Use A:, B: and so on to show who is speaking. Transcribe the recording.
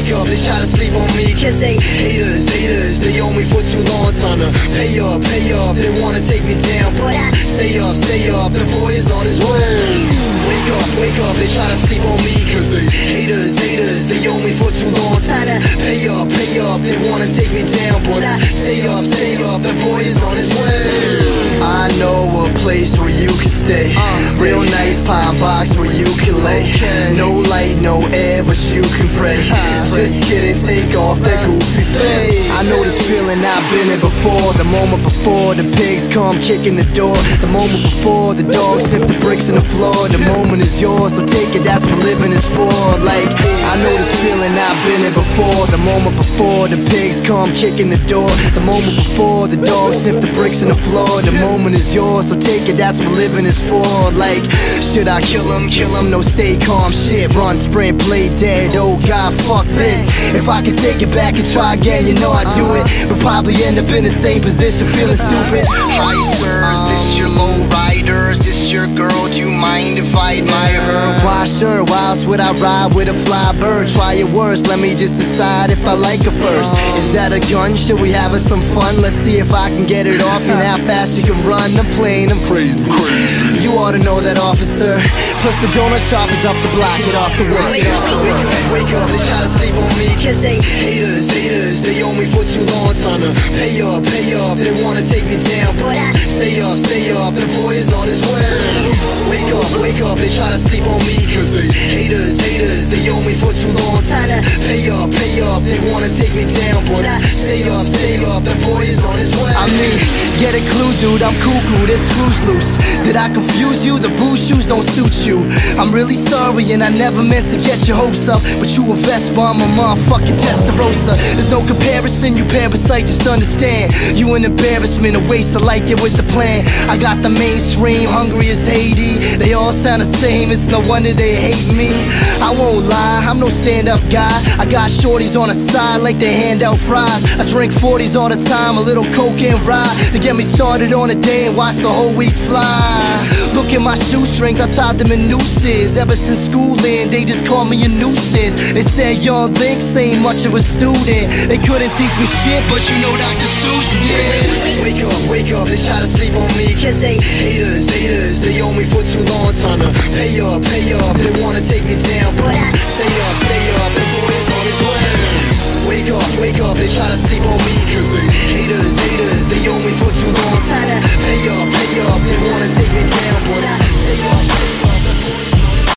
A: wake up, they try to sleep on me. Cause they haters, haters. They owe me for too long, time to pay up, pay up. They wanna take me down, but I stay up, stay up. The boy is on his way. Wake up, wake up, they try to sleep on me. Cause they haters, haters. They owe me for too long, time to pay up, pay up. They wanna take me down, but I stay up, stay up. The boy is on his way. I know a place where you can stay. Uh, Real nice pine box where you can lay. No light, no air, but you take off that goofy face. I know this feeling, I've been it before. The moment before the pigs come kicking the door. The moment before the dogs sniff the bricks in the floor. The moment is yours, so take it, that's what living is for. Like, I know this feeling, I've been it before. The moment before the pigs come kicking the door. The moment before the dogs sniff the bricks in the floor. The moment is yours, so take it, that's what living is for. Like, should I kill him, kill him? No, stay calm, shit. Run, sprint, play dead. Oh god, fuck this. If I could take it back and try again, you know I'd do it. But probably end up in the same position, feeling stupid. Hi, sirs, this your low riders. This your girl, do you mind if I admire her? Why, sure, why else would I ride with a fly bird? Try it worse, let me just decide if I like her first. Is that a gun? Should we have some fun? Let's see if I can get it off and how fast you can run. I'm playing, I'm crazy. You ought to know that, officer. Plus, the donut shop is up the block. Get off the work, get off the work. Wake up, they try to sleep on me. Cause they haters, haters. They owe me for too long. time to pay up, pay up. They wanna take me down. But I stay up, stay up. The boy is on his way. Wake up, wake up. They try to sleep on me. Cause they haters, haters. They owe me for too long. time to pay up, pay up. They wanna take me down. But I stay up, stay up. The boy is on his way. I mean, get a clue, dude. I'm cuckoo. This screws loose. Did I confuse you? The boo shoes don't suit you. I'm really sorry, and I never meant to get your hopes up. But you a Vespa, I'm a motherfucking Testarossa. There's no comparison, you parasite, just understand. You an embarrassment, a waste of like it with the plan. I got the mainstream, hungry as Haiti. They all sound the same, it's no wonder they hate me. I won't lie, I'm no stand up guy. I got shorties on the side like they hand out fries. I drink 40s all the time, a little coke and ride. To get me started on a day and watch the whole week fly. Look at my shoestrings, I tied them in nooses. Ever since schooling, they just call me a nuisance. They said young LinX ain't much of a student. They couldn't teach me shit, but you know Dr. Seuss did. Wake up, wake up, they try to sleep on me. Cause they haters, haters, they ton pay up, pay up. They wanna take me down, but I stay up, stay up. The boy is on his way. Wake up, wake up. They try to sleep on me, cause they haters, haters. They owe me for two